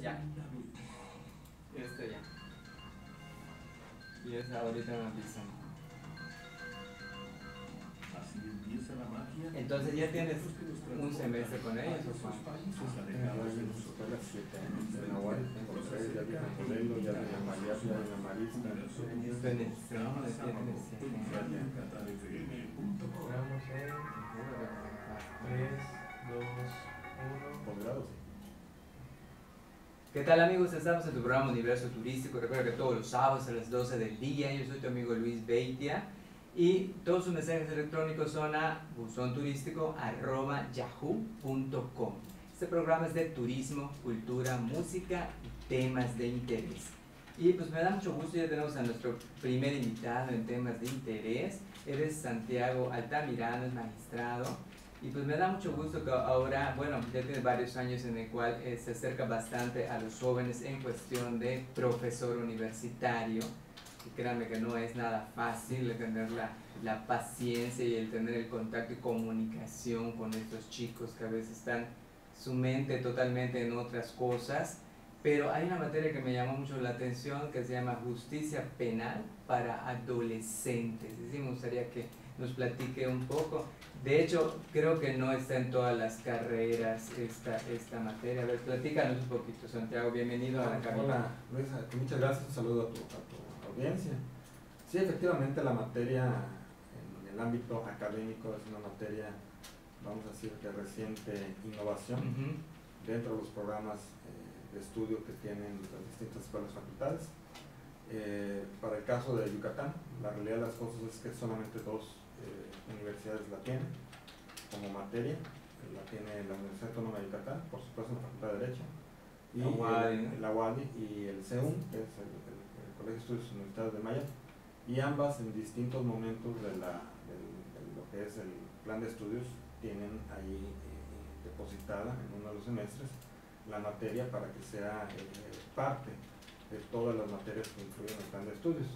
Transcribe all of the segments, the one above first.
Ya. Este ya. Y es ahorita me avisan. Así empieza la magia. Entonces ya tienes un semestre con ellos o siete años en ya vine a Modelo, ya vine a María, ya vine a Marista. Bendición, ya tienes siete años. ¿Qué tal amigos? Estamos en tu programa Universo Turístico. Recuerda que todos los sábados a las 12 del día. Yo soy tu amigo Luis Beitia. Y todos sus mensajes electrónicos son a buzonturístico.yahoo.com. Este programa es de turismo, cultura, música y temas de interés. Y pues me da mucho gusto, ya tenemos a nuestro primer invitado en temas de interés. Eres Santiago Altamirano, es magistrado. Y pues me da mucho gusto que ahora, bueno, ya tiene varios años en el cual eh, se acerca bastante a los jóvenes en cuestión de profesor universitario. Y créanme que no es nada fácil tener la, la paciencia y el tener el contacto y comunicación con estos chicos que a veces están su mente totalmente en otras cosas. Pero hay una materia que me llamó mucho la atención que se llama justicia penal para adolescentes. Y sí me gustaría que nos platique un poco. De hecho, creo que no está en todas las carreras esta, esta materia. A ver, platícanos un poquito, Santiago. Bienvenido a la cabina. Hola, Luis, muchas gracias. Un saludo a tu, a tu audiencia. Sí, efectivamente, la materia en el ámbito académico es una materia, vamos a decir, de reciente innovación dentro de los programas eh, de estudio que tienen las distintas escuelas facultades. Eh, para el caso de Yucatán, la realidad de las cosas es que solamente dos eh, universidades la tienen como materia. La tiene la Universidad Autónoma de Yucatán, por supuesto, la Facultad de Derecho, y La UADI, la UADI y el CEUM, que es el, el- el Colegio de Estudios Universitarios de Maya, y ambas en distintos momentos de, la, de lo que es el plan de estudios tienen ahí eh, depositada en uno de los semestres la materia para que sea eh, parte de todas las materias que incluyen el plan de estudios.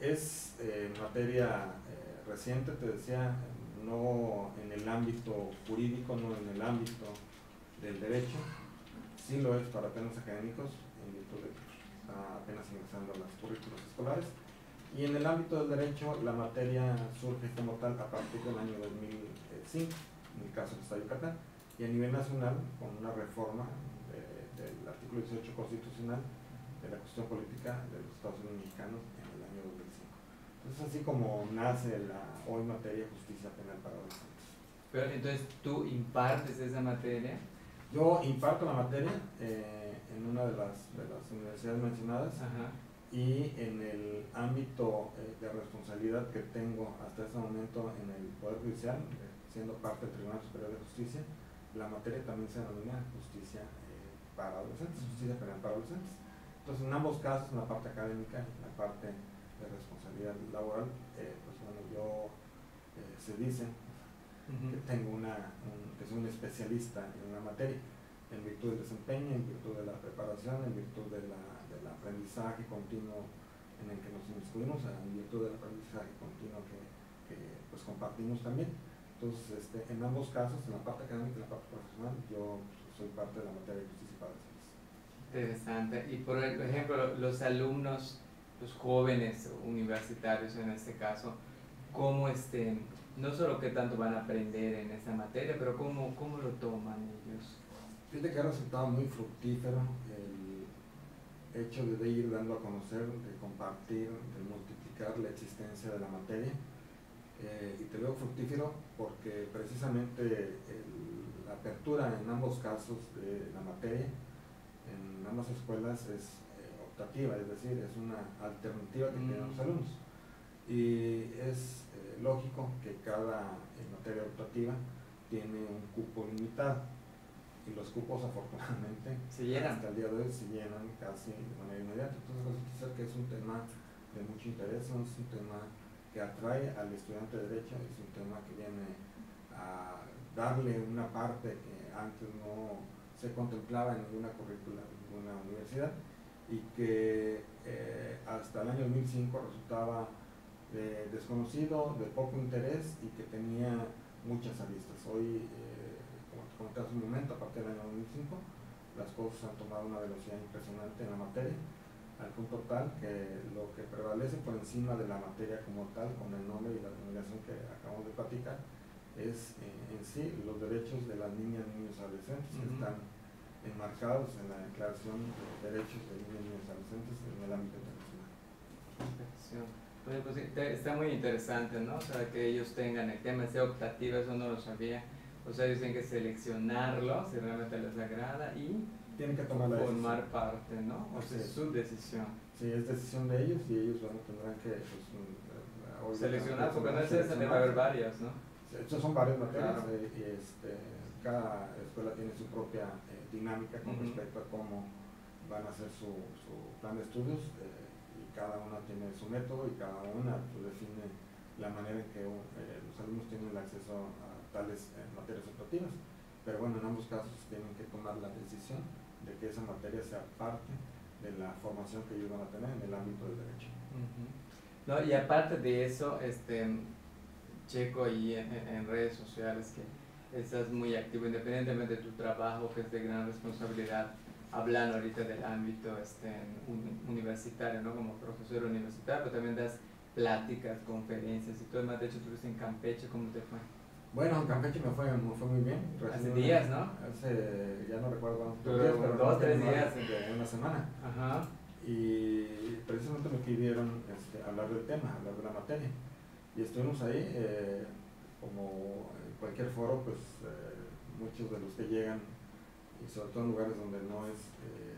Es eh, materia eh, reciente, te decía, no en el ámbito jurídico, no en el ámbito del derecho, sí lo es para temas académicos, en virtud de que está apenas ingresando las currículos escolares. Y en el ámbito del derecho, la materia surge como tal a partir del año 2005, en el caso de Estado Yucatán, y a nivel nacional, con una reforma de- del artículo 18 constitucional de la cuestión política de los Estados Unidos mexicanos en el año 2005. Entonces, así como nace la hoy materia justicia penal para adolescentes. Pero entonces tú impartes esa materia. Yo imparto la materia eh, en una de las, de las universidades mencionadas Ajá. y en el ámbito eh, de responsabilidad que tengo hasta ese momento en el Poder Judicial, eh, siendo parte del Tribunal Superior de Justicia, la materia también se denomina justicia eh, para adolescentes, justicia penal para adolescentes. Entonces, en ambos casos, en la parte académica y en la parte de responsabilidad laboral, eh, pues bueno, yo eh, se dice Ujú. que tengo una, un- que soy un especialista en una materia, en virtud del desempeño, en virtud de la preparación, en virtud de la, del aprendizaje continuo en el que nos inmiscuimos, en virtud del aprendizaje continuo que, que, pues compartimos también. Entonces, este, en ambos casos, en la parte académica y en la parte profesional, yo soy parte de la materia de justicia adolescentes. Interesante. Y por ejemplo, los alumnos, los jóvenes universitarios en este caso, ¿cómo este, no solo qué tanto van a aprender en esta materia, pero cómo, cómo lo toman ellos? Fíjate que ha resultado muy fructífero el hecho de, ir dando a conocer, de compartir, de multiplicar la existencia de la materia. Eh, y te veo fructífero porque precisamente la apertura en ambos casos de la materia, en ambas escuelas es optativa, es decir, es una alternativa que tienen los Mm. alumnos. Y es eh, lógico que cada eh, materia optativa tiene un cupo limitado y los cupos afortunadamente Se llenan. hasta el día de hoy se llenan casi de manera inmediata. Entonces resulta ser que es un tema de mucho interés, es un tema que atrae al estudiante de derecho, es un tema que viene a darle una parte que antes no se contemplaba en ninguna currícula de ninguna universidad y que eh, hasta el año 2005 resultaba de desconocido, de poco interés y que tenía muchas aristas. Hoy, eh, como te comenté hace un momento, a partir del año 2005, las cosas han tomado una velocidad impresionante en la materia, al punto tal que lo que prevalece por encima de la materia como tal, con el nombre y la denominación que acabamos de platicar, es eh, en sí los derechos de las niñas, niños y adolescentes que están enmarcados en la Declaración de Derechos de Niñas, Niños y Adolescentes en el ámbito internacional. Pues, está muy interesante, ¿no? O sea, que ellos tengan el tema ese optativo, eso no lo sabía. O sea, ellos tienen que seleccionarlo si realmente les agrada y Tienen que tomar la decisión. formar parte, ¿no? O sea, es su decisión. Sí, es decisión de ellos y ellos bueno, tendrán que pues, mm, eh, Seleccionar, porque no es esa, seleccionar. debe haber varias, ¿no? Estos son varias materias Claro. y este, cada escuela tiene su propia eh, dinámica con Ujú. respecto a cómo van a hacer su, su plan de estudios eh, y cada una tiene su método y cada una pues, define la manera en que eh, los alumnos tienen el acceso a tales eh, materias optativas. Pero bueno, en ambos casos tienen que tomar la decisión de que esa materia sea parte de la formación que ellos van a tener en el ámbito del derecho. Ujú. No, y aparte de eso, este, checo ahí en- en redes sociales que estás muy activo, independientemente de tu trabajo, que es de gran responsabilidad, hablando ahorita del ámbito este, un- universitario, ¿no? Como profesor universitario, pero también das pláticas, conferencias y todo más. De hecho, estuviste en Campeche, ¿cómo te fue? Bueno, en Campeche me fue, me fue muy bien. Hace Recibí una- días, ¿no? Hace, ya no recuerdo cuántos días, pero dos, tres días. De una semana. Ajá. Y precisamente me pidieron este, hablar del tema, hablar de la materia. Y estuvimos ahí, eh, como en cualquier foro, pues eh, muchos de los que llegan, y sobre todo en lugares donde no es eh,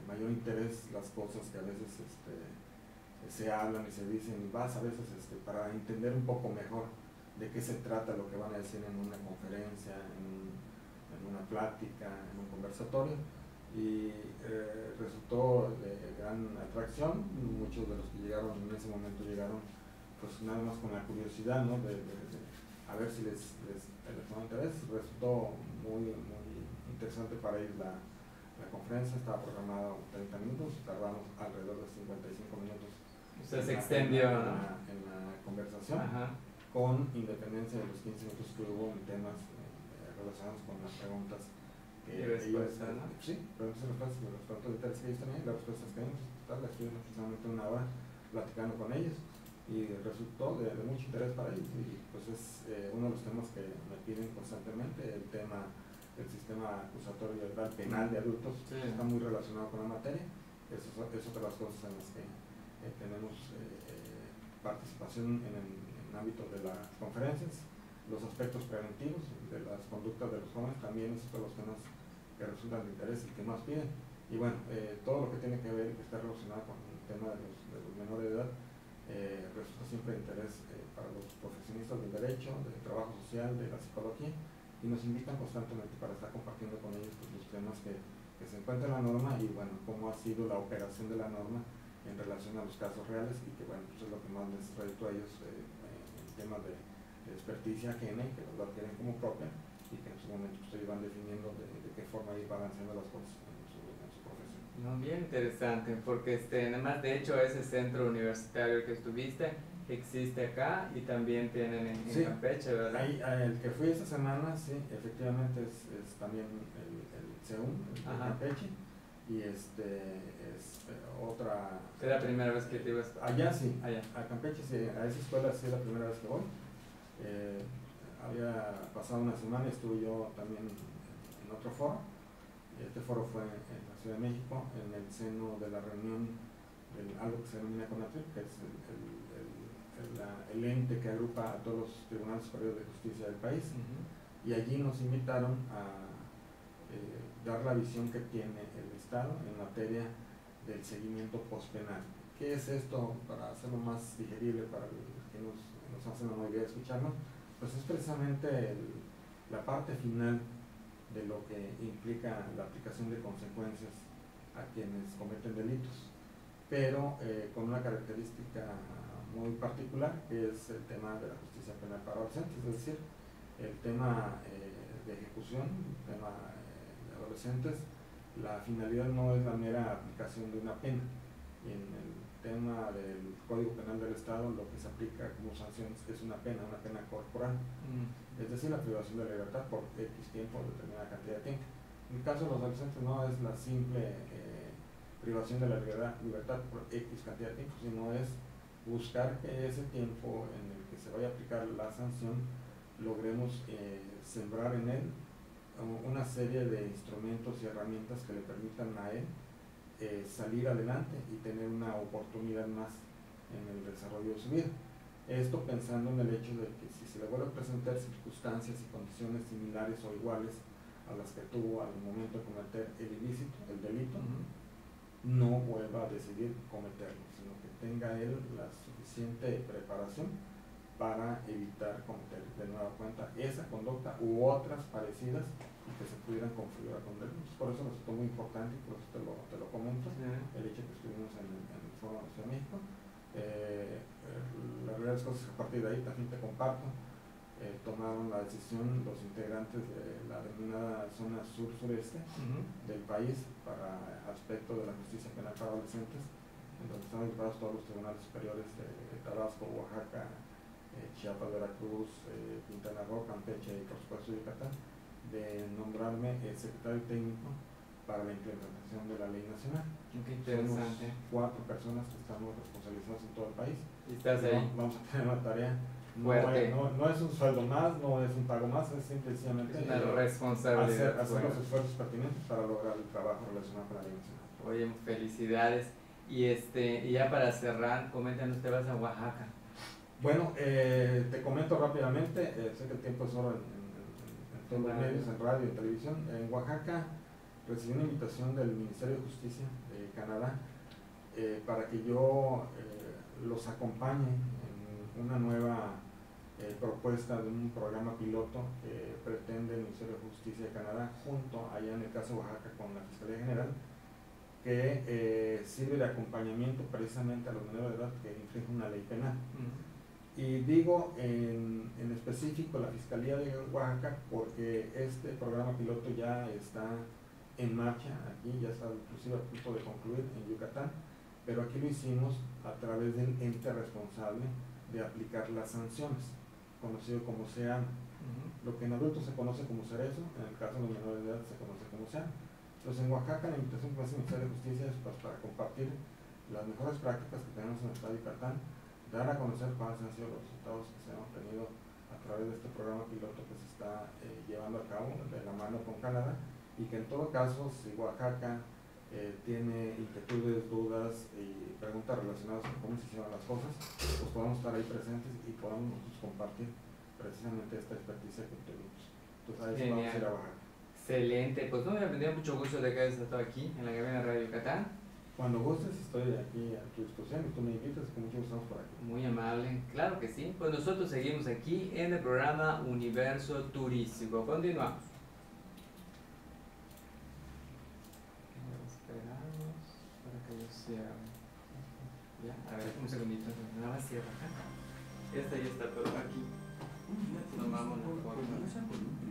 de mayor interés las cosas que a veces este, se hablan y se dicen, y vas a veces este, para entender un poco mejor de qué se trata lo que van a decir en una conferencia, en, un- en una plática, en un conversatorio. Y eh, resultó de gran atracción. Muchos de los que llegaron en ese momento llegaron pues nada más con la curiosidad, ¿no? A ver si les, les, les interés. Resultó muy, muy interesante para ellos la, la conferencia. Estaba programada 30 minutos, tardamos alrededor de 55 minutos. Se en la- extendió, en la- en la conversación Ajá. con independencia de los 15 minutos que hubo en temas eh, relacionados con las preguntas que Y respuestas, ellos, ¿no? sí, preguntas y respuestas, las preguntas de que ellos tenían las respuestas que ellos, total, estuvimos precisamente una hora platicando con ellos y resultó de, de mucho interés para ellos y pues es eh, uno de los temas que me piden constantemente, el tema del sistema acusatorio y penal de adultos Sí. está muy relacionado con la materia, eso es, otra de las cosas en las que eh, tenemos eh, eh, participación en el, en de las conferencias, los aspectos preventivos de las conductas de los jóvenes también es otro de los temas que resultan de interés y que más piden. Y bueno, eh, todo lo que tiene que ver y que está relacionado con el tema de los, de los menores de edad eh, resulta siempre de interés eh, para los profesionistas del derecho, del trabajo social, de la psicología y nos invitan constantemente para estar compartiendo con ellos pues, los temas que, que se encuentran en la norma y bueno, cómo ha sido la operación de la norma en relación a los casos reales y que bueno, pues es lo que más les reditó a ellos eh, en temas de, de experticia ajena y que lo adquieren como propia y que en su momento pues, van definiendo de, de qué forma ir balanceando las cosas en su, en su profesión. No, bien interesante, porque este, además de hecho ese centro universitario que estuviste existe acá y también tienen en, en Sí. Campeche, ¿verdad? Ahí, eh, el que fui esta semana, sí, efectivamente es, es también el, el CEUM, el de. Campeche, y este es eh, otra... Es la primera vez que te ibas Allá sí, allá. a Campeche, sí, a esa escuela sí es la primera vez que voy. Eh, había pasado una semana y estuve yo también en otro foro. Este foro fue en la Ciudad de México, en el seno de la reunión de algo que se denomina CONATRIP, que es el, el- el- la- el ente que agrupa a todos los tribunales superiores de justicia del país Ujú. y allí nos invitaron a eh, dar la visión que tiene el Estado en materia del seguimiento postpenal. ¿Qué es esto para hacerlo más digerible para los que nos, nos hacen la mayoría de escucharnos? Pues es precisamente la parte final de lo que implica la aplicación de consecuencias a quienes cometen delitos, pero eh, con una característica muy particular que es el tema de la justicia penal para adolescentes, es decir, el tema eh, de ejecución, el tema eh, de adolescentes, la finalidad no es la mera aplicación de una pena. Tema del Código Penal del Estado lo que se aplica como sanción es una pena, una pena corporal, Mm. es decir, la privación de libertad por X tiempo, determinada cantidad de tiempo. En el caso de los adolescentes no es la simple eh, privación de la libertad, libertad por X cantidad de tiempo, sino es buscar que ese tiempo en el que se vaya a aplicar la sanción logremos eh, sembrar en él una serie de instrumentos y herramientas que le permitan a él eh, salir adelante y tener una oportunidad más en el desarrollo de su vida. Esto pensando en el hecho de que si se le vuelve a presentar circunstancias y condiciones similares o iguales a las que tuvo al momento de cometer el ilícito, el delito, no vuelva a decidir cometerlo, sino que tenga él la suficiente preparación para evitar cometer de nueva cuenta esa conducta u otras parecidas que se pudieran configurar con delitos. Por eso resultó muy importante y por eso te lo, te lo comento, el hecho que estuvimos en, el Foro de México. Eh, la realidad es que a partir de ahí también te comparto. Eh, tomaron la decisión los integrantes de la denominada zona sur-sureste del país para aspecto de la justicia penal para adolescentes, en donde están ubicados todos los tribunales superiores de, Tabasco, Oaxaca, eh, Chiapas, Veracruz, eh, Quintana Roo, Campeche y por supuesto Yucatán, de nombrarme el secretario técnico para la implementación de la ley nacional. Qué interesante. Somos cuatro personas que estamos responsabilizados en todo el país. ¿Y estás ahí? Vamos a tener una tarea. No es, no, es, un sueldo más, no es un pago más, es simplemente una responsabilidad. Hacer, hacer los esfuerzos pertinentes para lograr el trabajo relacionado con la ley nacional. Oye, felicidades. Y este y ya para cerrar, coméntanos, te vas a Oaxaca. Bueno, eh, te comento rápidamente, eh, sé que el tiempo es oro en, en medios, en radio, en televisión. En Oaxaca recibí una invitación del Ministerio de Justicia de Canadá eh, para que yo eh, los acompañe en una nueva eh, propuesta de un programa piloto que pretende el Ministerio de Justicia de Canadá junto allá en el caso de Oaxaca con la Fiscalía General que sirve de acompañamiento precisamente a los menores de edad que infringen una ley penal. Y digo en, en, específico la Fiscalía de Oaxaca porque este programa piloto ya está en marcha aquí, ya está inclusive a punto de concluir en Yucatán, pero aquí lo hicimos a través del ente responsable de aplicar las sanciones, conocido como SEAN. Lo que en adultos se conoce como cerezo, en el caso de los menores de edad se conoce como SEAN. Entonces en Oaxaca la invitación que hace el Ministerio de Justicia es pues, para compartir las mejores prácticas que tenemos en el estado de Yucatán dar a conocer cuáles han sido los resultados que se han obtenido a través de este programa piloto que se está eh, llevando a cabo de la mano con Canadá y que en todo caso si Oaxaca eh, tiene inquietudes, dudas y preguntas relacionadas con cómo se hicieron las cosas, pues podamos estar ahí presentes y podamos compartir precisamente esta experticia que tenemos. Entonces a eso vamos a ir a Oaxaca. Excelente, pues no me ha tenido mucho gusto de que hayas estado aquí en la cabina de Radio Yucatán. Cuando gustes estoy aquí a tu disposición y tú me invitas, con mucho gusto por aquí. Muy amable, claro que sí. Pues nosotros seguimos aquí en el programa Universo Turístico. Continuamos. Esperamos para que yo cierre. Ya, a ver, un segundito, nada más cierra acá. Esta ya está, pero aquí. Tomamos la foto.